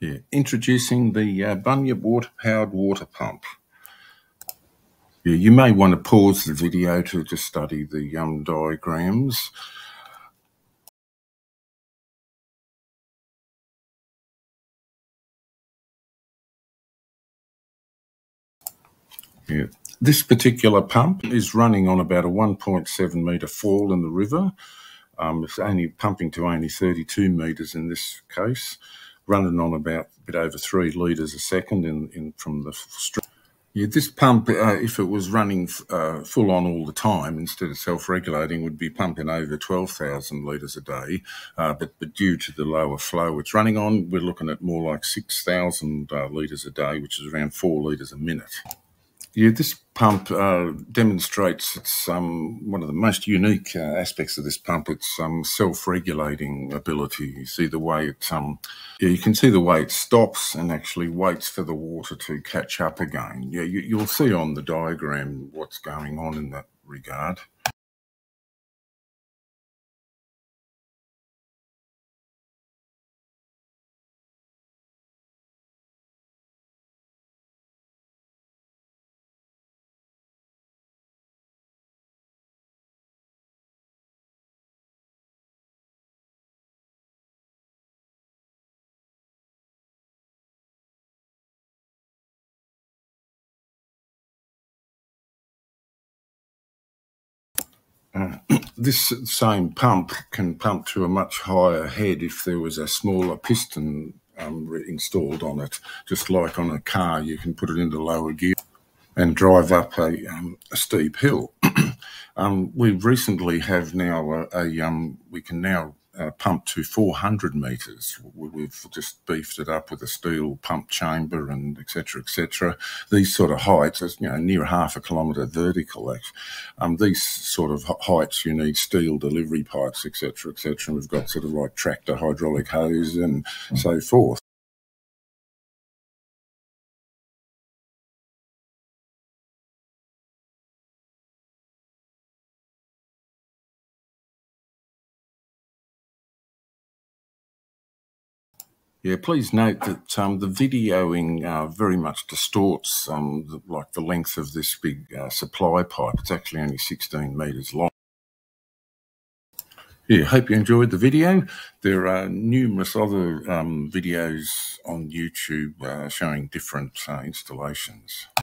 Yeah, introducing the uh, Bunyip water powered water pump. Yeah, you may want to pause the video to just study the um, diagrams. Yeah. This particular pump is running on about a 1.7 metre fall in the river. Um, it's only pumping to only 32 metres in this case running on about a bit over three litres a second in, in from the stream. Yeah, this pump, uh, if it was running uh, full on all the time instead of self-regulating, would be pumping over 12,000 litres a day. Uh, but, but due to the lower flow it's running on, we're looking at more like 6,000 uh, litres a day, which is around four litres a minute. Yeah, this pump uh, demonstrates it's um, one of the most unique uh, aspects of this pump. Its um, self-regulating ability. You see the way it, um, yeah, you can see the way it stops and actually waits for the water to catch up again. Yeah, you, you'll see on the diagram what's going on in that regard. Uh, this same pump can pump to a much higher head if there was a smaller piston um, installed on it. Just like on a car, you can put it into lower gear and drive up a, um, a steep hill. um, we recently have now a, a um, we can now uh, pump to 400 meters. We've just beefed it up with a steel pump chamber and etc. etc. These sort of heights, you know, near half a kilometre vertical. Um, these sort of heights, you need steel delivery pipes, etc. etc. We've got sort of like tractor hydraulic hose and so forth. Yeah, please note that um, the videoing uh, very much distorts um, the, like the length of this big uh, supply pipe. It's actually only 16 metres long. Yeah, hope you enjoyed the video. There are numerous other um, videos on YouTube uh, showing different uh, installations.